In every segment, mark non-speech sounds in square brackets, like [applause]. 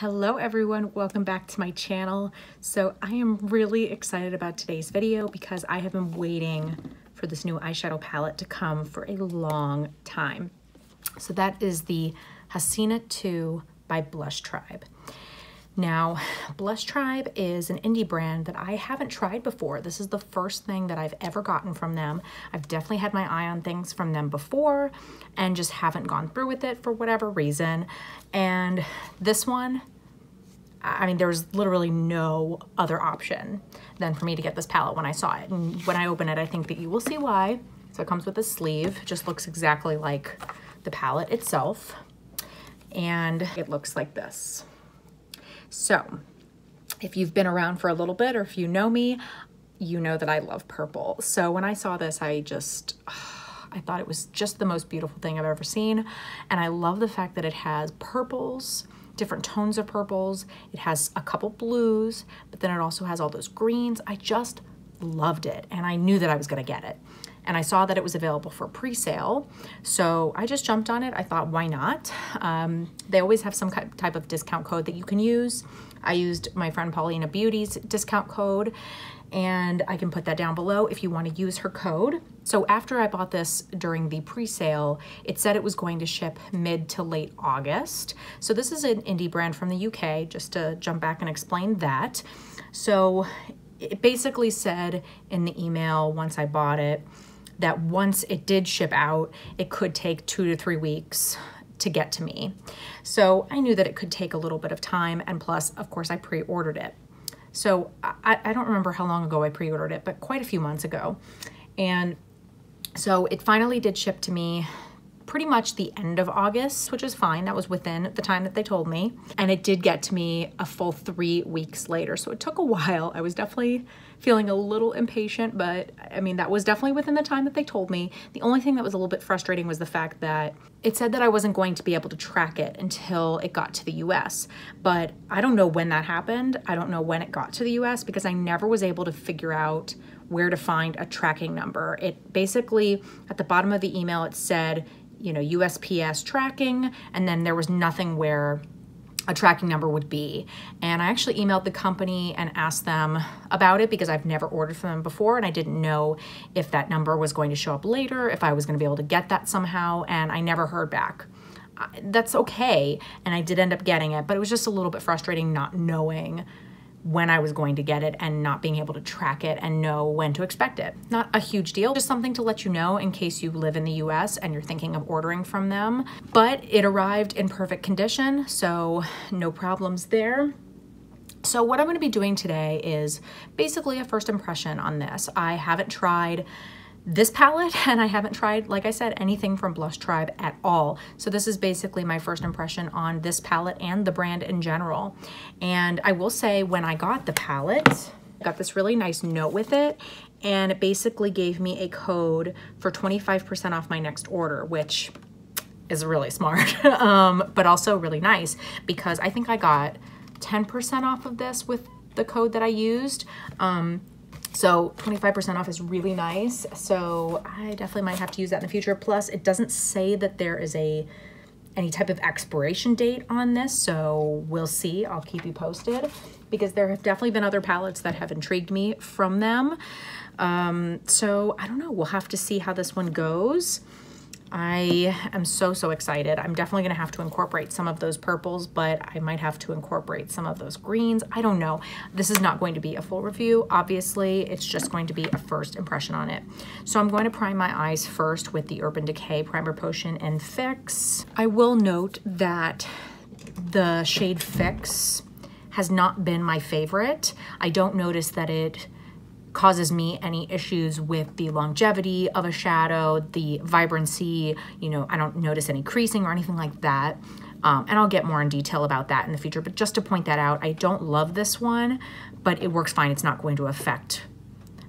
Hello everyone, welcome back to my channel. So I am really excited about today's video because I have been waiting for this new eyeshadow palette to come for a long time. So that is the Hasina 2 by Blush Tribe. Now, [sighs] Blush Tribe is an indie brand that I haven't tried before. This is the first thing that I've ever gotten from them. I've definitely had my eye on things from them before and just haven't gone through with it for whatever reason. And this one, I mean, there was literally no other option than for me to get this palette when I saw it. And when I open it, I think that you will see why. So it comes with a sleeve, just looks exactly like the palette itself. And it looks like this. So if you've been around for a little bit or if you know me, you know that I love purple. So when I saw this, I just, [sighs] I thought it was just the most beautiful thing I've ever seen. And I love the fact that it has purples, different tones of purples. It has a couple blues, but then it also has all those greens. I just loved it and I knew that I was gonna get it. And I saw that it was available for pre-sale. So I just jumped on it. I thought, why not? Um, they always have some type of discount code that you can use. I used my friend Paulina Beauty's discount code and I can put that down below if you want to use her code. So after I bought this during the pre-sale, it said it was going to ship mid to late August. So this is an indie brand from the UK, just to jump back and explain that. So it basically said in the email once I bought it, that once it did ship out, it could take two to three weeks to get to me. So I knew that it could take a little bit of time and plus, of course, I pre-ordered it. So I, I don't remember how long ago I pre-ordered it, but quite a few months ago. And so it finally did ship to me pretty much the end of August, which is fine. That was within the time that they told me. And it did get to me a full three weeks later. So it took a [laughs] while. I was definitely feeling a little impatient, but I mean, that was definitely within the time that they told me. The only thing that was a little bit frustrating was the fact that it said that I wasn't going to be able to track it until it got to the US. But I don't know when that happened. I don't know when it got to the US because I never was able to figure out where to find a tracking number. It basically, at the bottom of the email, it said, you know, USPS tracking, and then there was nothing where a tracking number would be. And I actually emailed the company and asked them about it because I've never ordered from them before and I didn't know if that number was going to show up later, if I was going to be able to get that somehow, and I never heard back. That's okay, and I did end up getting it, but it was just a little bit frustrating not knowing when I was going to get it and not being able to track it and know when to expect it. Not a huge deal, just something to let you know in case you live in the US and you're thinking of ordering from them. But it arrived in perfect condition, so no problems there. So what I'm gonna be doing today is basically a first impression on this. I haven't tried this palette [laughs] and I haven't tried, like I said, anything from Blush Tribe at all. So this is basically my first impression on this palette and the brand in general. And I will say when I got the palette, got this really nice note with it and it basically gave me a code for 25% off my next order, which is really smart, [laughs] um, but also really nice because I think I got 10% off of this with the code that I used. Um, so 25% off is really nice. So I definitely might have to use that in the future. Plus it doesn't say that there is a any type of expiration date on this. So we'll see, I'll keep you posted because there have definitely been other palettes that have intrigued me from them. Um, so I don't know, we'll have to see how this one goes. I am so, so excited. I'm definitely gonna have to incorporate some of those purples, but I might have to incorporate some of those greens. I don't know. This is not going to be a full review. Obviously, it's just going to be a first impression on it. So I'm going to prime my eyes first with the Urban Decay Primer Potion and Fix. I will note that the shade Fix has not been my favorite. I don't notice that it causes me any issues with the longevity of a shadow, the vibrancy, you know, I don't notice any creasing or anything like that. Um, and I'll get more in detail about that in the future, but just to point that out, I don't love this one, but it works fine. It's not going to affect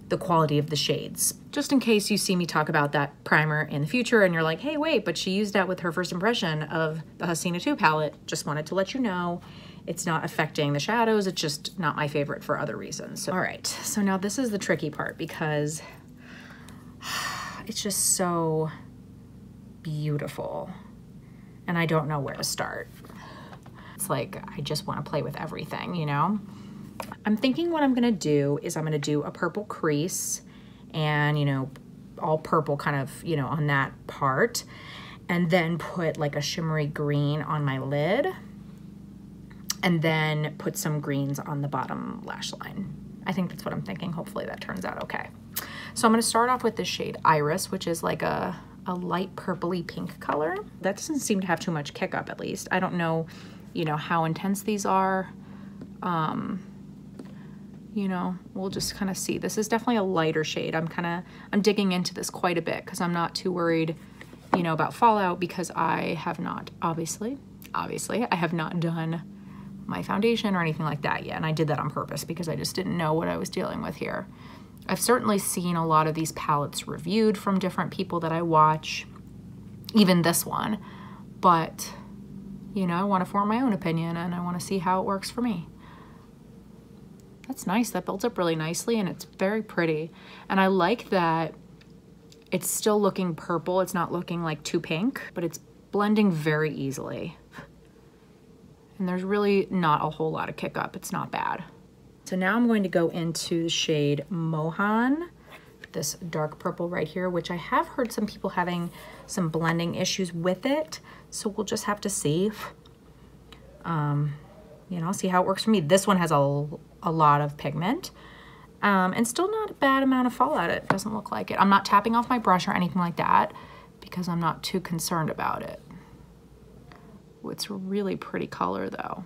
the quality of the shades. Just in case you see me talk about that primer in the future and you're like, hey, wait, but she used that with her first impression of the Hasina 2 palette. Just wanted to let you know it's not affecting the shadows. It's just not my favorite for other reasons. So, all right, so now this is the tricky part because [sighs] it's just so beautiful and I don't know where to start. It's like, I just want to play with everything, you know? I'm thinking what I'm gonna do is I'm gonna do a purple crease and, you know, all purple kind of, you know, on that part. And then put like a shimmery green on my lid. And then put some greens on the bottom lash line. I think that's what I'm thinking. Hopefully that turns out okay. So I'm gonna start off with the shade Iris, which is like a, a light purpley pink color. That doesn't seem to have too much kick up at least. I don't know, you know, how intense these are. Um, you know, we'll just kind of see. This is definitely a lighter shade. I'm kind of, I'm digging into this quite a bit because I'm not too worried, you know, about fallout because I have not, obviously, obviously, I have not done my foundation or anything like that yet. And I did that on purpose because I just didn't know what I was dealing with here. I've certainly seen a lot of these palettes reviewed from different people that I watch, even this one, but you know, I want to form my own opinion and I want to see how it works for me. That's nice. That builds up really nicely and it's very pretty. And I like that it's still looking purple. It's not looking like too pink, but it's blending very easily. And there's really not a whole lot of kick up. It's not bad. So now I'm going to go into the shade Mohan, this dark purple right here, which I have heard some people having some blending issues with it. So we'll just have to see. Um, you know, see how it works for me. This one has a a lot of pigment. Um, and still not a bad amount of fallout. It doesn't look like it. I'm not tapping off my brush or anything like that because I'm not too concerned about it. It's a really pretty color though.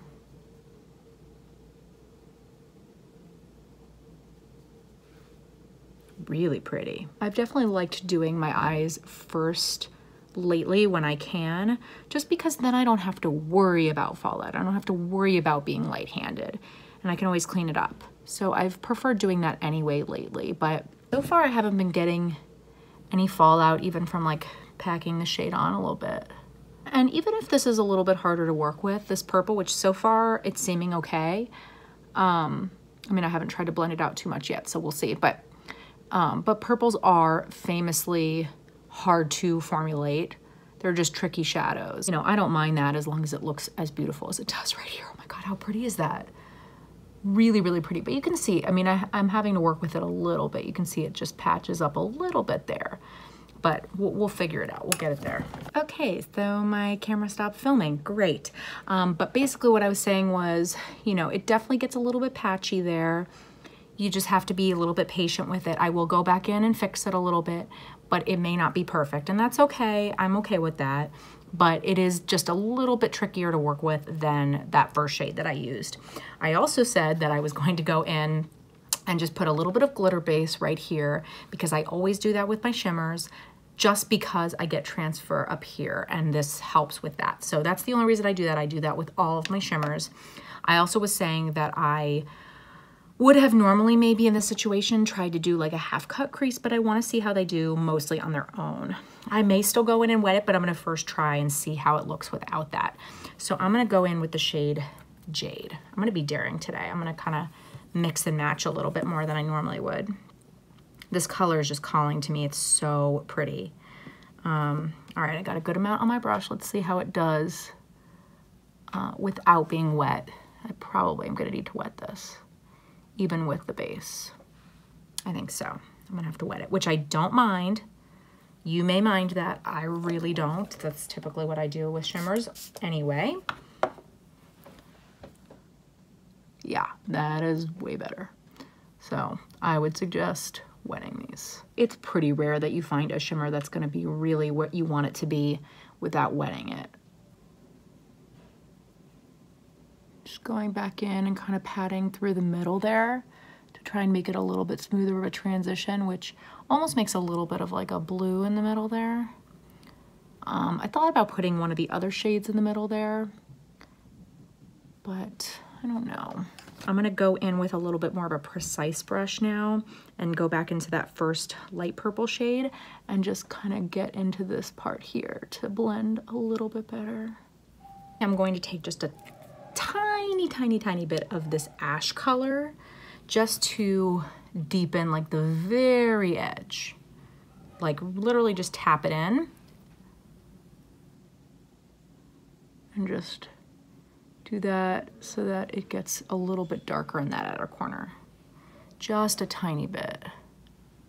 Really pretty. I've definitely liked doing my eyes first lately when I can, just because then I don't have to worry about fallout. I don't have to worry about being light-handed and I can always clean it up. So I've preferred doing that anyway lately, but so far I haven't been getting any fallout even from like packing the shade on a little bit. And even if this is a little bit harder to work with, this purple, which so far it's seeming okay. Um, I mean, I haven't tried to blend it out too much yet, so we'll see. But, um, but purples are famously hard to formulate. They're just tricky shadows. You know, I don't mind that as long as it looks as beautiful as it does right here. Oh my God, how pretty is that? really, really pretty. But you can see, I mean, I, I'm having to work with it a little bit. You can see it just patches up a little bit there. But we'll, we'll figure it out. We'll get it there. Okay, so my camera stopped filming. Great. Um, but basically what I was saying was, you know, it definitely gets a little bit patchy there. You just have to be a little bit patient with it. I will go back in and fix it a little bit, but it may not be perfect. And that's okay. I'm okay with that but it is just a little bit trickier to work with than that first shade that I used. I also said that I was [laughs] going to go in and just put a little bit of glitter base right here because I always do that with my shimmers just because I get transfer up here and this helps with that. So that's the only reason I do that. I do that with all of my shimmers. I also was saying that I would have normally maybe in this situation tried to do like a half cut crease, but I wanna see how they do mostly on their own. I may still go in and wet it, but I'm gonna first try and see how it looks without that. So I'm gonna go in with the shade Jade. I'm gonna be daring today. I'm gonna kinda mix and match a little bit more than I normally would. This color is just calling to me. It's so pretty. Um, all right, I got a good amount on my brush. Let's see how it does uh, without being wet. I probably am gonna need to wet this even with the base. I think so. I'm gonna have to wet it, which I don't mind. You may mind that. I really don't. That's typically what I do with shimmers anyway. Yeah, that is way better. So I would suggest wetting these. It's pretty rare that you find a shimmer that's gonna be really what you want it to be without wetting it. Just going back in and kind of patting through the middle there to try and make it a little bit smoother of a transition, which almost makes a little bit of like a blue in the middle there. Um, I thought about putting one of the other shades in the middle there, but I don't know. I'm gonna go in with a little bit more of a precise brush now and go back into that first light purple shade and just kind of get into this part here to blend a little bit better. I'm going to take just a tiny, tiny, tiny bit of this ash color just to deepen like the very edge. Like literally just tap it in and just that so that it gets a little bit darker in that outer corner. Just a tiny bit.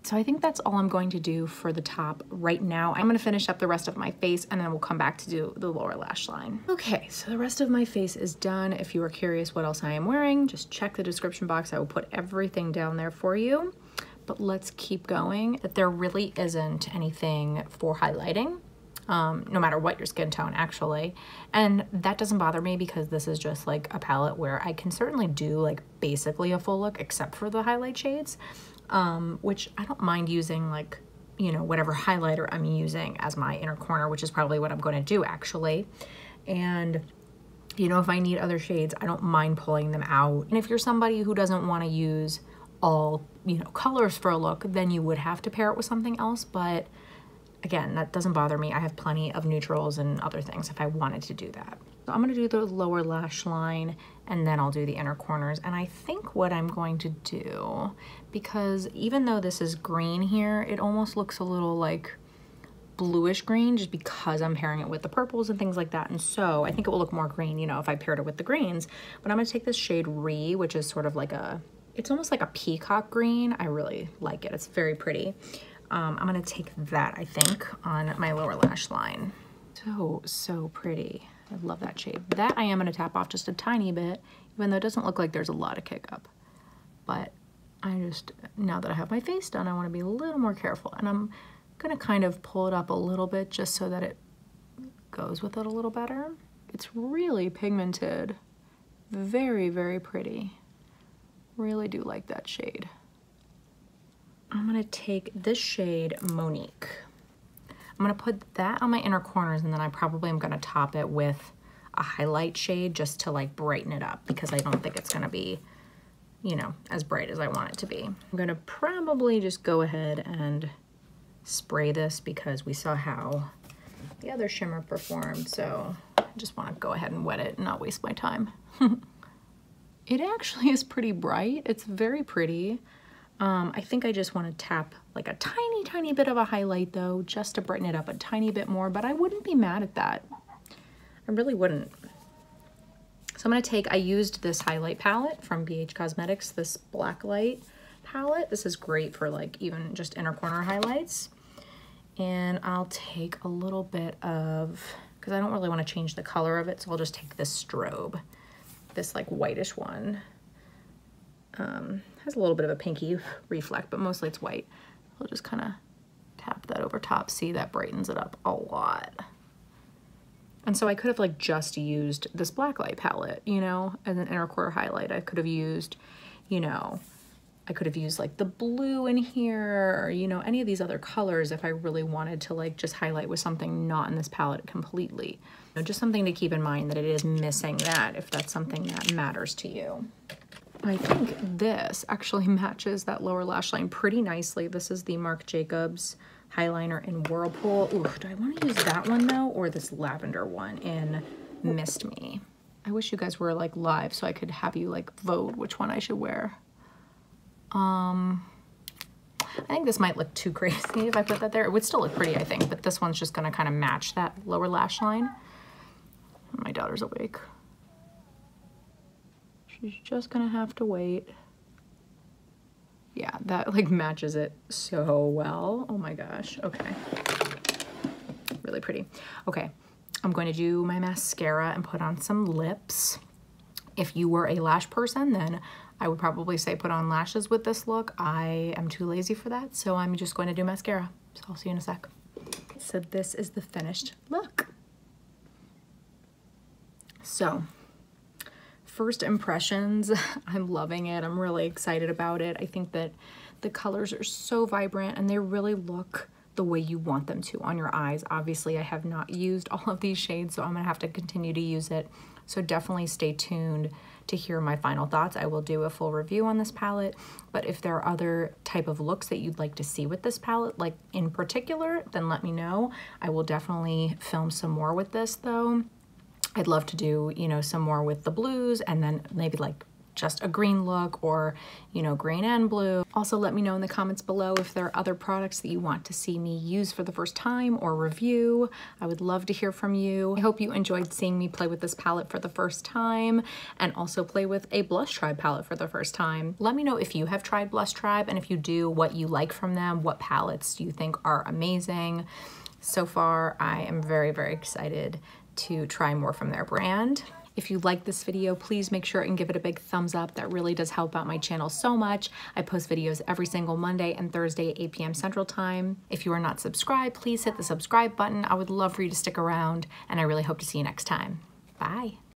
So I think that's all I'm going to do for the top right now. I'm gonna finish up the rest of my face and then we'll come back to do the lower lash line. Okay, so the rest of my face is done. If you are curious what else I am wearing, just check the description box. I will put everything down there for you. But let's keep going. That there really isn't anything for highlighting. Um, no matter what your skin tone actually. And that doesn't bother me because this is just like a palette where I can certainly do like basically a full look except for the highlight shades um, which I don't mind using like, you know, whatever highlighter I'm using as my inner corner, which is probably what I'm going to do actually. And you know, if I need other shades, I don't mind pulling them out. And if you're somebody who doesn't want to use all, you know, colors for a look, then you would have to pair it with something else. But again, that doesn't bother me. I have plenty of neutrals and other things if I wanted to do that. So I'm gonna do the lower lash line and then I'll do the inner corners. And I think what I'm going to do, because even though this is green here, it almost looks a little like bluish green just because I'm pairing it with the purples and things like that. And so I think it will look more green, you know, if I paired it with the greens. But I'm gonna take this shade Re, which is sort of like a, it's almost like a peacock green. I really like it. It's very pretty. Um, I'm gonna take that, I think, on my lower lash line. So, so pretty. I love that shade. That I am to tap off just a tiny bit, even though it doesn't look like there's a lot of kick up. But I just, now that I have my face done, I want to be a little more careful. And I'm to kind of pull it up a little bit just so that it goes with it a little better. It's really pigmented. Very, very pretty. Really do like that shade. I'm to take this shade Monique. I'm gonna put that on my inner corners and then I probably am gonna top it with a highlight shade just to like brighten it up because I don't think it's gonna be, you know, as bright as I want it to be. I'm gonna probably just go ahead and spray this because we saw how the other shimmer performed. So I just wanna go ahead and wet it and not waste my time. [laughs] it actually is pretty bright. It's very pretty. Um, I think I just want to tap like a tiny, tiny bit of a highlight though, just to brighten it up a tiny bit more, but I wouldn't be mad at that. I really wouldn't. So I'm going to take, I used this highlight palette from BH Cosmetics, this black light palette. This is great for like even just inner corner highlights. And I'll take a little bit of, because I don't really want to change the color of it, so I'll just take this strobe, this like whitish one. Um, has a little bit of a pinky reflect, but mostly it's white. I'll just kind of tap that over top. See, that brightens it up a lot. And so I could have like just used this black light palette, you know, as an inner core highlight. I could have used, you know, I could have used like the blue in here or, you know, any of these other colors if I really wanted to like just highlight with something not in this palette completely. You know, just something to keep in mind that it is missing that if that's something that matters to you. I think this actually [laughs] matches that lower lash line pretty nicely. This is the Marc Jacobs highliner in Whirlpool. Ooh, do I want to use that one though or this lavender one in Mist Me? I wish you guys were like live so I could have you like vote which one I should wear. Um, I think this might look too [laughs] crazy if I put that there. It would still look pretty, I think, but this one's just gonna kind of match that lower lash line. My daughter's awake. She's just gonna have to wait. Yeah, that like matches it so well. Oh my gosh, okay. Really pretty. Okay, I'm going to do my mascara and put on some lips. If you were a lash person, then I would probably say put on lashes with this look. I am too lazy for that, so I'm just going to do mascara. So I'll see you in a sec. So this is the finished look. So first impressions, [laughs] I'm loving it. I'm really excited about it. I think that the colors are so vibrant and they really look the way you want them to on your eyes. Obviously, I have not used [laughs] all of these shades, so I'm gonna have to continue to use it. So definitely stay tuned to hear my final thoughts. I will do a full review on this palette, but if there are other type of looks that you'd like to see with this palette, like in particular, then let me know. I will definitely film some more with this though. I'd love to do, you know, some more with the blues and then maybe like just a green look or, you know, green and blue. Also, let me know in the comments below if there are other products that you want to see me use for the first time or review. I would love to hear from you. I hope you enjoyed seeing me play with this palette for the first time and also play with a Blush Tribe palette for the first time. Let me know if you have tried Blush Tribe and if you do, what you like from them, what palettes do you think are amazing. So far, I am very, very excited to try more from their brand. If you like this video, please make sure and give it a big thumbs up. That really does help out my channel so much. I post videos every single Monday and Thursday at 8 p.m. Central Time. If you are not subscribed, please hit the subscribe button. I would love for you to stick around, and I really hope to see you next time. Bye.